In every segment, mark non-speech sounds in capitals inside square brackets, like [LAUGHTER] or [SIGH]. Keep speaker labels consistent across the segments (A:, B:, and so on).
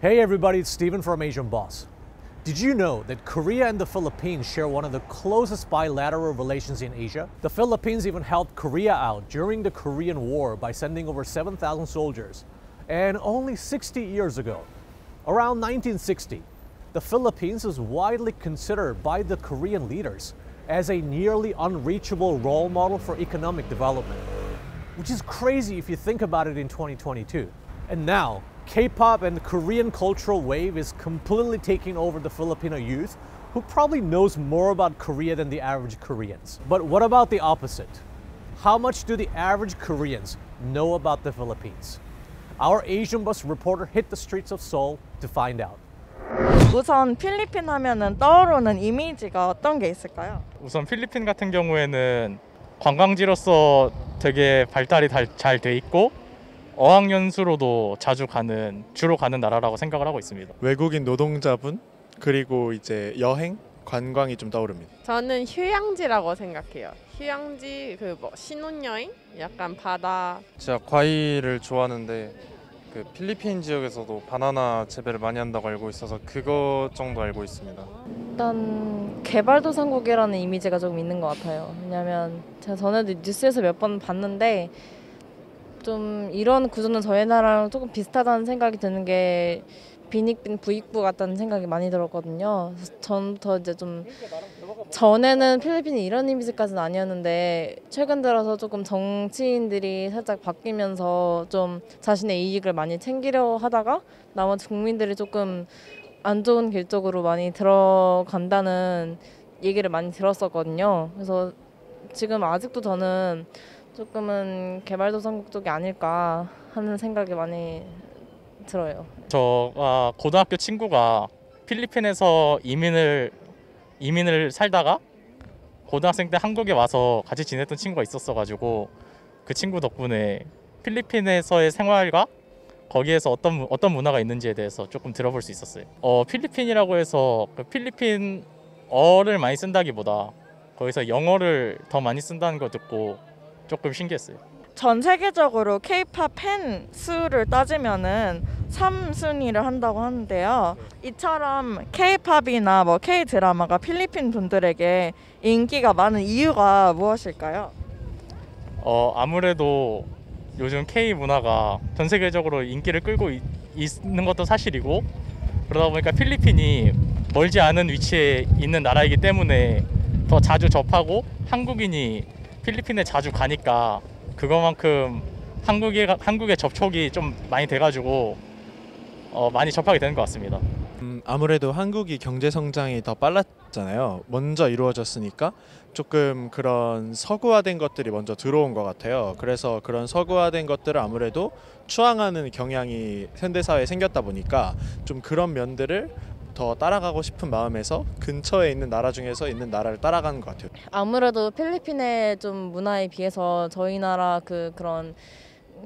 A: Hey everybody, it's Steven from Asian Boss. Did you know that Korea and the Philippines share one of the closest bilateral relations in Asia? The Philippines even helped Korea out during the Korean War by sending over 7,000 soldiers. And only 60 years ago, around 1960, the Philippines was widely considered by the Korean leaders as a nearly unreachable role model for economic development, which is crazy if you think about it in 2022. And now, K-pop and the Korean cultural wave is completely taking over the Filipino youth who probably knows more about Korea than the average Koreans. But what about the opposite? How much do the average Koreans know about the Philippines? Our Asian Bus reporter hit the streets of Seoul to find out.
B: 우선 필리핀 하면은 떠오르는 이미지가 어떤 게 있을까요?
C: 우선 필리핀 같은 경우에는 관광지로서 되게 발달이 잘 돼 있고 어학연수로도 자주 가는 주로 가는 나라라고 생각을 하고 있습니다.
D: 외국인 노동자분 그리고 이제 여행 관광이 좀 떠오릅니다.
E: 저는 휴양지라고 생각해요. 휴양지 그 뭐 신혼여행 약간 바다
F: 제가 과일을 좋아하는데 그 필리핀 지역에서도 바나나 재배를 많이 한다고 알고 있어서 그것 정도 알고 있습니다.
B: 일단 개발도상국이라는 이미지가 조금 있는 것 같아요. 왜냐하면 제가 전에도 뉴스에서 몇 번 봤는데 좀 이런 구조는 저희 나라랑 조금 비슷하다는 생각이 드는 게 빈익빈 부익부 같다는 생각이 많이 들었거든요. 전부터 이제 좀 전에는 필리핀이 이런 이미지까지는 아니었는데 최근 들어서 조금 정치인들이 살짝 바뀌면서 좀 자신의 이익을 많이 챙기려 하다가 나머지 국민들이 조금 안 좋은 길 쪽으로 많이 들어간다는 얘기를 많이 들었었거든요. 그래서 지금 아직도 저는 조금은 개발도상국 쪽이 아닐까 하는 생각이 많이 들어요.
C: 저가 고등학교 친구가 필리핀에서 이민을 이민을 살다가 고등학생 때 한국에 와서 같이 지냈던 친구가 있었어가지고 그 친구 덕분에 필리핀에서의 생활과 거기에서 어떤 어떤 문화가 있는지에 대해서 조금 들어볼 수 있었어요. 어 필리핀이라고 해서 그 필리핀어를 많이 쓴다기보다 거기서 영어를 더 많이 쓴다는 거 듣고 조금 신기했어요.
B: 전 세계적으로 K-팝 팬 수를 따지면은 3순위를 한다고 하는데요. 이처럼 K-팝이나 뭐 K-드라마가 필리핀 분들에게 인기가 많은 이유가 무엇일까요?
C: 어 아무래도 요즘 K 문화가 전 세계적으로 인기를 끌고 있, 있는 것도 사실이고 그러다 보니까 필리핀이 멀지 않은 위치에 있는 나라이기 때문에 더 자주 접하고 한국인이 필리핀에 자주 가니까 그것만큼 한국에 한국의 접촉이 좀 많이 돼가지고 어, 많이 접하게 되는 것 같습니다.
D: 음, 아무래도 한국이 경제 성장이 더 빨랐잖아요. 먼저 이루어졌으니까 조금 그런 서구화된 것들이 먼저 들어온 것 같아요. 그래서 그런 서구화된 것들을 아무래도 추앙하는 경향이 현대 사회에 생겼다 보니까 좀 그런 면들을 더 따라가고 싶은 마음에서 근처에 있는 나라 중에서 있는 나라를 따라가는 것 같아요.
B: 아무래도 필리핀의 좀 문화에 비해서 저희 나라 그 그런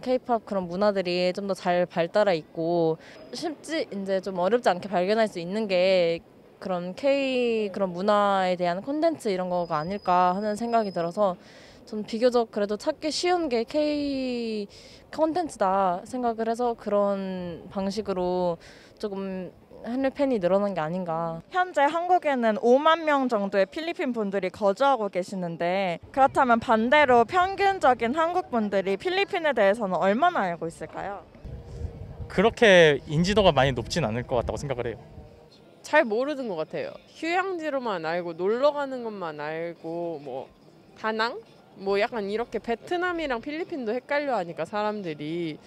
B: 케이팝 그런 문화들이 좀 더 잘 발달해 있고 쉽지 이제 좀 어렵지 않게 발견할 수 있는 게 그런 K 그런 문화에 대한 콘텐츠 이런 거가 아닐까 하는 생각이 들어서 전 비교적 그래도 찾기 쉬운 게 K 콘텐츠다 생각을 해서 그런 방식으로 조금 한류 팬이 늘어난 게 아닌가. 현재 한국에는 5만 명 정도의 필리핀 분들이 거주하고 계시는데 그렇다면 반대로 평균적인 한국 분들이 필리핀에 대해서는 얼마나 알고 있을까요?
C: 그렇게 인지도가 많이 높진 않을 것 같다고 생각을 해요.
E: 잘 모르는 것 같아요. 휴양지로만 알고 놀러 가는 것만 알고 뭐 다낭 뭐 약간 이렇게 베트남이랑 필리핀도 헷갈려 하니까 사람들이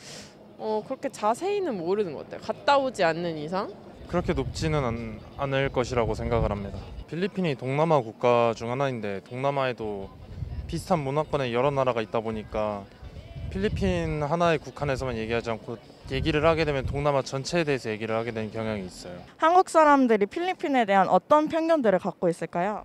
E: 어 그렇게 자세히는 모르는 것 같아요. 갔다 오지 않는 이상
F: 그렇게 높지는 않, 않을 것이라고 생각을 합니다. 필리핀이 동남아 국가 중 하나인데 동남아에도 비슷한 문화권의 여러 나라가 있다 보니까 필리핀 하나의 국한에서만 얘기하지 않고 얘기를 하게 되면 동남아 전체에 대해서 얘기를 하게 되는 경향이 있어요.
B: 한국 사람들이 필리핀에 대한 어떤 편견들을 갖고 있을까요?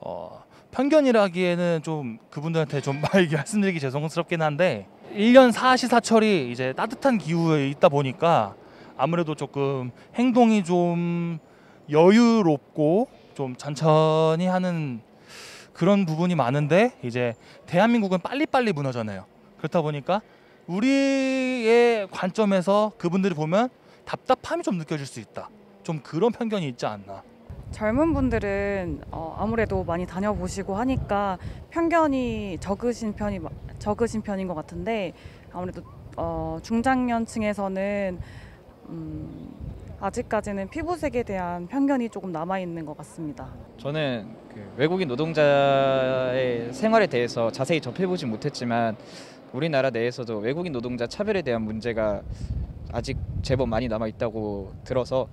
G: 어, 편견이라기에는 좀 그분들한테 좀 [LAUGHS] 말씀드리기 죄송스럽긴 한데 1년 사시사철이 이제 따뜻한 기후에 있다 보니까 아무래도 조금 행동이 좀 여유롭고 좀 천천히 하는 그런 부분이 많은데 이제 대한민국은 빨리빨리 무너져나요. 그렇다 보니까 우리의 관점에서 그분들이 보면 답답함이 좀 느껴질 수 있다. 좀 그런 편견이 있지 않나.
H: 젊은 분들은 어, 아무래도 많이 다녀보시고 하니까 편견이 적으신 편이 마- 적으신 편인 것 같은데 아무래도 어, 중장년층에서는 음, 아직까지는 피부색에 대한 편견이 조금 남아 있는 것 같습니다.
I: 저는 그 외국인 노동자의 생활에 대해서 자세히 접해보지 못했지만 우리나라 내에서도 외국인 노동자 차별에 대한 문제가 아직 제법 많이 남아 있다고 들어서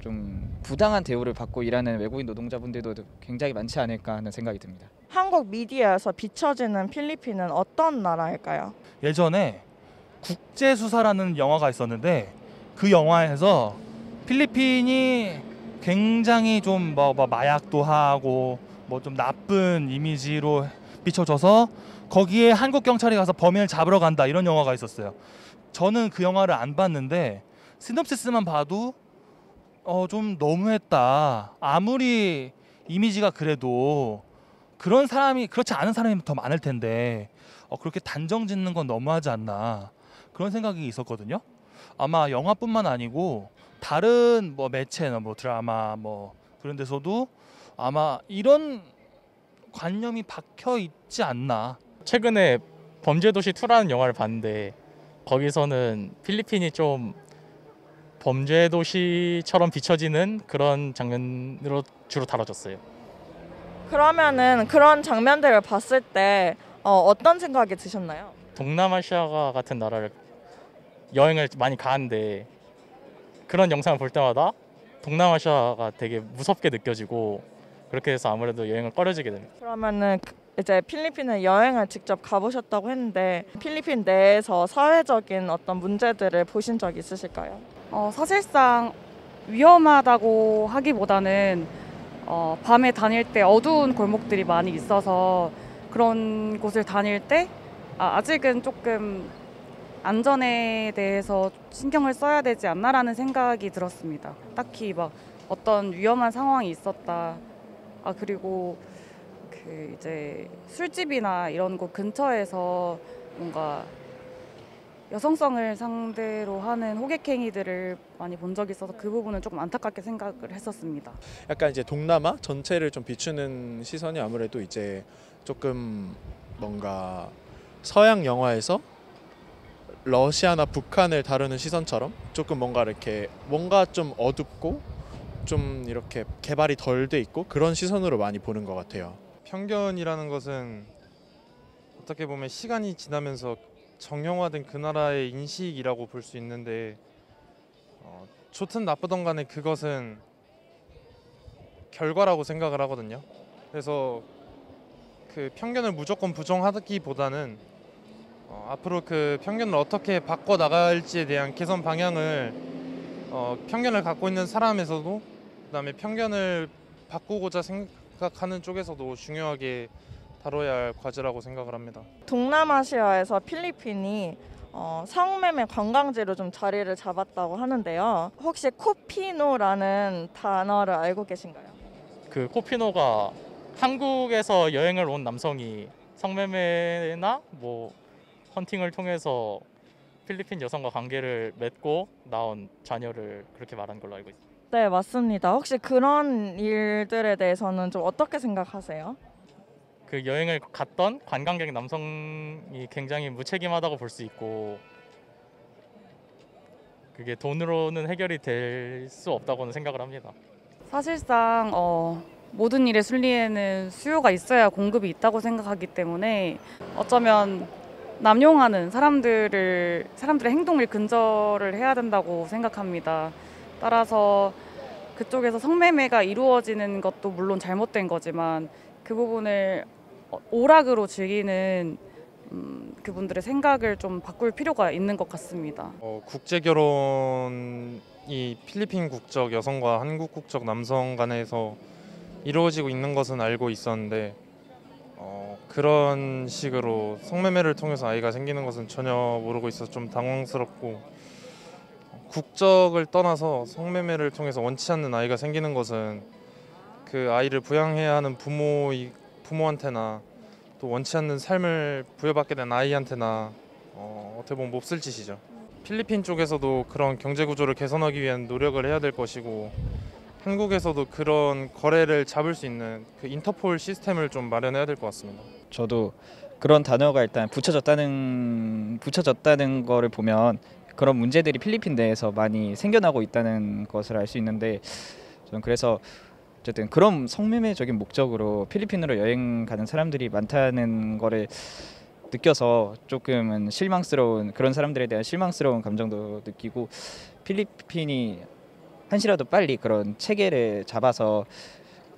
I: 좀 부당한 대우를 받고 일하는 외국인 노동자분들도 굉장히 많지 않을까 하는 생각이 듭니다.
J: 한국 미디어에서 비춰지는 필리핀은 어떤 나라일까요?
G: 예전에 국제수사라는 영화가 있었는데 그 영화에서 필리핀이 굉장히 좀 뭐 마약도 하고 뭐 좀 나쁜 이미지로 비춰져서 거기에 한국 경찰이 가서 범인을 잡으러 간다 이런 영화가 있었어요. 저는 그 영화를 안 봤는데 시놉시스만 봐도 어 좀 너무했다. 아무리 이미지가 그래도 그런 사람이 그렇지 않은 사람이 더 많을 텐데 어, 그렇게 단정 짓는 건 너무하지 않나 그런 생각이 있었거든요. 아마 영화뿐만 아니고 다른 뭐 매체나 뭐 드라마 뭐 그런 데서도 아마 이런 관념이 박혀 있지 않나.
C: 최근에 범죄도시 2라는 영화를 봤는데 거기서는 필리핀이 좀 범죄 도시처럼 비춰지는 그런 장면으로 주로 다뤄졌어요.
J: 그러면은 그런 장면들을 봤을 때 어, 어떤 생각이 드셨나요?
C: 동남아시아 같은 나라를 여행을 많이 가는데 그런 영상을 볼 때마다 동남아시아가 되게 무섭게 느껴지고 그렇게 해서 아무래도 여행을 꺼려지게 됩니다.
J: 그러면은 그- 이제 필리핀을 여행을 직접 가보셨다고 했는데 필리핀 내에서 사회적인 어떤 문제들을 보신 적 있으실까요?
H: 어, 사실상 위험하다고 하기보다는 어, 밤에 다닐 때 어두운 골목들이 많이 있어서 그런 곳을 다닐 때 아, 아직은 조금 안전에 대해서 신경을 써야 되지 않나라는 생각이 들었습니다. 딱히 막 어떤 위험한 상황이 있었다. 아 그리고 그 이제 술집이나 이런 곳 근처에서 뭔가 여성성을 상대로 하는 호객 행위들을 많이 본 적이 있어서 그 부분은 조금 안타깝게 생각을 했었습니다.
D: 약간 이제 동남아 전체를 좀 비추는 시선이 아무래도 이제 조금 뭔가 서양 영화에서 러시아나 북한을 다루는 시선처럼 조금 뭔가 이렇게 뭔가 좀 어둡고 좀 이렇게 개발이 덜 돼 있고 그런 시선으로 많이 보는 것 같아요.
F: 편견이라는 것은 어떻게 보면 시간이 지나면서 정형화된 그 나라의 인식이라고 볼 수 있는데 어, 좋든 나쁘든 간에 그것은 결과라고 생각을 하거든요. 그래서 그 편견을 무조건 부정하기보다는 어, 앞으로 그 편견을 어떻게 바꿔 나갈지에 대한 개선 방향을 어, 편견을 갖고 있는 사람에서도 그다음에 편견을 바꾸고자 생각하는 쪽에서도 중요하게 다뤄야 할 과제라고 생각을 합니다.
J: 동남아시아에서 필리핀이 어, 성매매 관광지로 좀 자리를 잡았다고 하는데요. 혹시 코피노라는 단어를 알고 계신가요?
C: 그 코피노가 한국에서 여행을 온 남성이 성매매나 뭐 헌팅을 통해서 필리핀 여성과 관계를 맺고 나온 자녀를 그렇게 말한 걸로 알고 있습니다.
J: 네, 맞습니다. 혹시 그런 일들에 대해서는 좀 어떻게 생각하세요?
C: 그 여행을 갔던 관광객 남성이 굉장히 무책임하다고 볼 수 있고 그게 돈으로는 해결이 될 수 없다고는 생각을 합니다.
H: 사실상 어, 모든 일의 순리에는 수요가 있어야 공급이 있다고 생각하기 때문에 어쩌면 남용하는 사람들을 사람들의 행동을 근절을 해야 된다고 생각합니다. 따라서 그쪽에서 성매매가 이루어지는 것도 물론 잘못된 거지만 그 부분을 어, 오락으로 즐기는 음, 그분들의 생각을 좀 바꿀 필요가 있는 것 같습니다.
F: 어, 국제 결혼이 필리핀 국적 여성과 한국 국적 남성 간에서 이루어지고 있는 것은 알고 있었는데 어, 그런 식으로 성매매를 통해서 아이가 생기는 것은 전혀 모르고 있어서 좀 당황스럽고 국적을 떠나서 성매매를 통해서 원치 않는 아이가 생기는 것은 그 아이를 부양해야 하는 부모 부모한테나 또 원치 않는 삶을 부여받게 된 아이한테나 어, 어떻게 보면 몹쓸 짓이죠. 필리핀 쪽에서도 그런 경제 구조를 개선하기 위한 노력을 해야 될 것이고 한국에서도 그런 거래를 잡을 수 있는 그 인터폴 시스템을 좀 마련해야 될 것 같습니다.
I: 저도 그런 단어가 일단 붙여졌다는 붙여졌다는 거를 보면 그런 문제들이 필리핀 내에서 많이 생겨나고 있다는 것을 알 수 있는데 저는 그래서 어쨌든 그런 성매매적인 목적으로 필리핀으로 여행 가는 사람들이 많다는 거를 느껴서 조금은 실망스러운 그런 사람들에 대한 실망스러운 감정도 느끼고 필리핀이 한시라도 빨리 그런 체계를 잡아서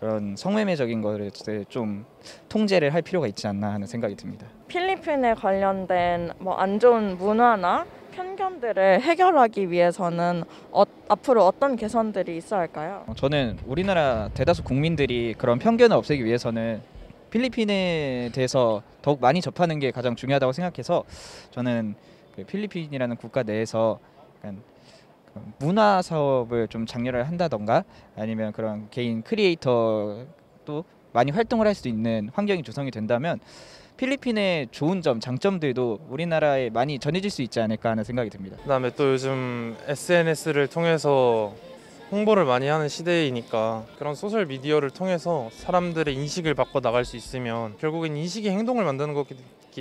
I: 그런 성매매적인 거를 좀 통제를 할 필요가 있지 않나 하는 생각이 듭니다.
J: 필리핀에 관련된 뭐 안 좋은 문화나 편견들을 해결하기 위해서는 어, 앞으로 어떤 개선들이 있어야 할까요?
I: 어, 저는 우리나라 대다수 국민들이 그런 편견을 없애기 위해서는 필리핀에 대해서 더욱 많이 접하는 게 가장 중요하다고 생각해서 저는 그 필리핀이라는 국가 내에서 약간 문화 사업을 좀 장려를 한다던가 아니면 그런 개인 크리에이터도 많이 활동을 할 수 있는 환경이 조성이 된다면 필리핀의 좋은 점, 장점들도 우리나라에 많이 전해질 수 있지 않을까 하는 생각이 듭니다.
F: 그다음에 또 요즘 SNS를 통해서 홍보를 많이 하는 시대이니까 그런 소셜 미디어를 통해서 사람들의 인식을 바꿔 나갈 수 있으면 결국엔 인식이 행동을 만드는 거기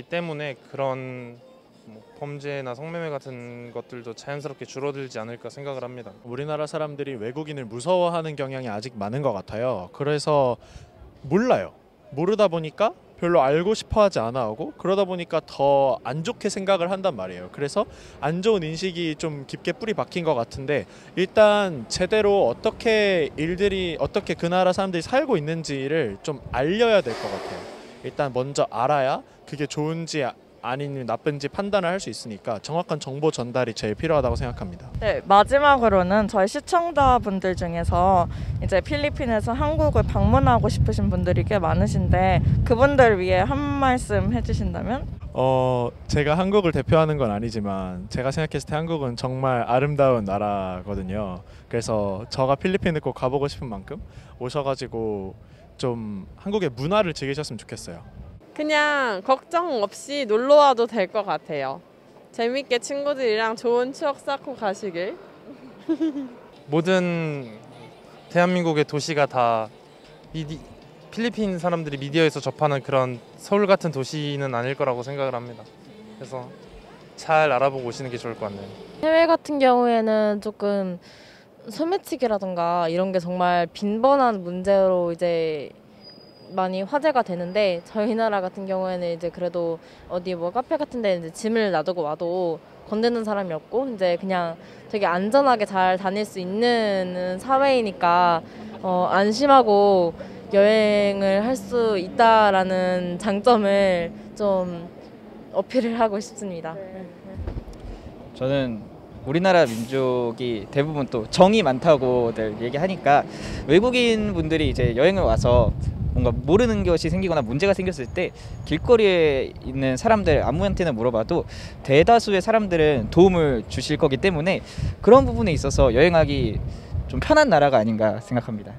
F: 때문에 그런 뭐 범죄나 성매매 같은 것들도 자연스럽게 줄어들지 않을까 생각을 합니다.
D: 우리나라 사람들이 외국인을 무서워하는 경향이 아직 많은 것 같아요. 그래서 몰라요. 모르다 보니까 별로 알고 싶어 하지 않아 하고 그러다 보니까 더 안 좋게 생각을 한단 말이에요. 그래서 안 좋은 인식이 좀 깊게 뿌리 박힌 것 같은데 일단 제대로 어떻게 일들이 어떻게 그 나라 사람들이 살고 있는지를 좀 알려야 될 것 같아요. 일단 먼저 알아야 그게 좋은지 아닌 나쁜지 판단을 할 수 있으니까 정확한 정보 전달이 제일 필요하다고 생각합니다.
J: 네, 마지막으로는 저희 시청자분들 중에서 이제 필리핀에서 한국을 방문하고 싶으신 분들이 꽤 많으신데 그분들 위해 한 말씀 해주신다면?
D: 어 제가 한국을 대표하는 건 아니지만 제가 생각했을 때 한국은 정말 아름다운 나라거든요. 그래서 저가 필리핀을 꼭 가보고 싶은 만큼 오셔가지고 좀 한국의 문화를 즐기셨으면 좋겠어요.
E: 그냥 걱정 없이 놀러 와도 될 것 같아요. 재밌게 친구들이랑 좋은 추억 쌓고 가시길.
F: 모든 대한민국의 도시가 다 미디, 필리핀 사람들이 미디어에서 접하는 그런 서울 같은 도시는 아닐 거라고 생각을 합니다. 그래서 잘 알아보고 오시는 게 좋을 것 같네요.
B: 해외 같은 경우에는 조금 소매치기라던가 이런 게 정말 빈번한 문제로 이제 많이 화제가 되는데 저희 나라 같은 경우에는 이제 그래도 어디 뭐 카페 같은 데 이제 짐을 놔두고 와도 건드는 사람이 없고 이제 그냥 되게 안전하게 잘 다닐 수 있는 사회이니까 어, 안심하고 여행을 할 수 있다라는 장점을 좀 어필을 하고 싶습니다.
I: 저는 우리나라 민족이 대부분 또 정이 많다고들 얘기하니까 외국인 분들이 이제 여행을 와서 뭔가 모르는 것이 생기거나 문제가 생겼을 때 길거리에 있는 사람들 아무한테나 물어봐도 대다수의 사람들은 도움을 주실 거기 때문에 그런 부분에 있어서 여행하기 좀 편한 나라가 아닌가 생각합니다.